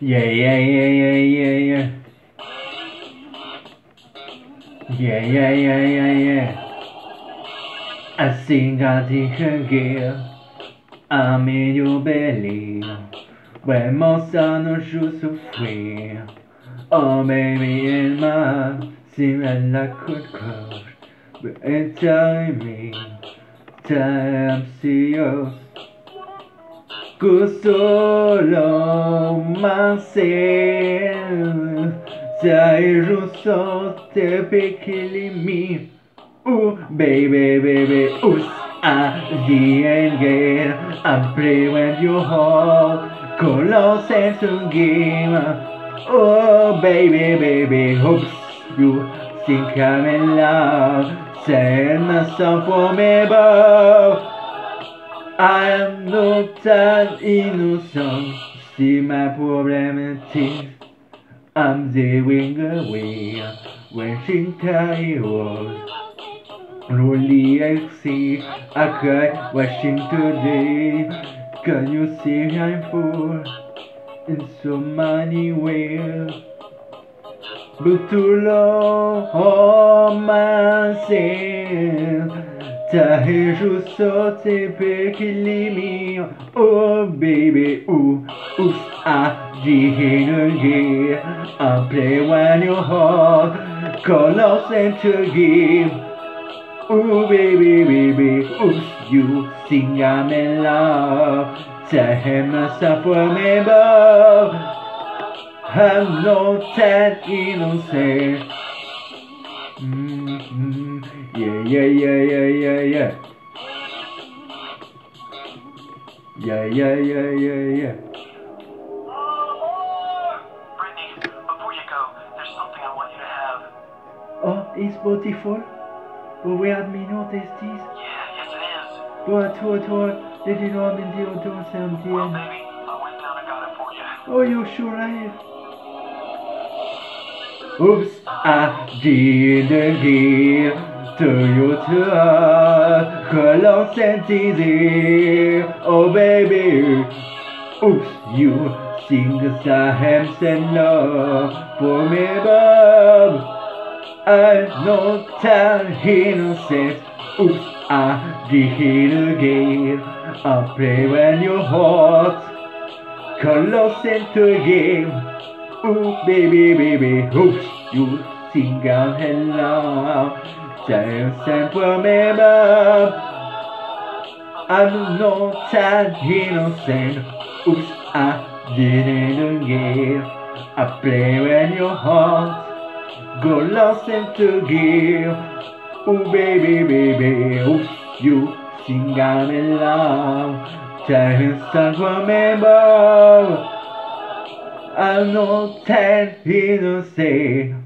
Yeah, yeah, yeah, yeah, yeah, yeah. Yeah, yeah, yeah, yeah, yeah. I think I think again. I'm in your belly. When my son shoots so free. Oh, baby, in my seem like I could crush. Telling me time serious. Good solo myself. Sei russo te piccoli me. Ooh, baby, baby, ooh, I didn't get. I play when you hold. Close and to game. Oh, baby, baby, oops, you I'm in love. sing a song for me, but I am not that innocent. See my problem and tears. I'm doing away. Wishing I was. Only I see I cry watching today. Can you see I'm full in so many ways? But too long on myself. T'as juste sauté piccoli me. Oh baby, ooh, ooh, I didn't get. I play when you hold. Close and to give. Ooh, baby, baby, ooh, you think I'm in love. Tell myself remember, I'm not that innocent. Yeah, yeah, yeah, yeah, yeah, yeah. Yeah, yeah, yeah, yeah, yeah. Britney, before you go, there's I want you to have. Oh, it's beautiful. Regarde mes noms testis. Yeah, yes it is. Toi, toi, toi, les dinos in the auto Well, baby, I went down and got it for you. Oh, you sure I Oops, I didn't give to you to her. And easy. Oh, baby. Oops, you think I am send love for me, Bob. I know that innocent. Oops, I did it again. I play when you're hot. Close into game. Ooh, baby, baby, oops, you I'm in love. Just and remember, I'm not that innocent. Oops, I did it again. I play when you're hot. Go lost into give. Ooh, baby, baby, oops, you think I'm in love. Just and remember, I'm not that innocent.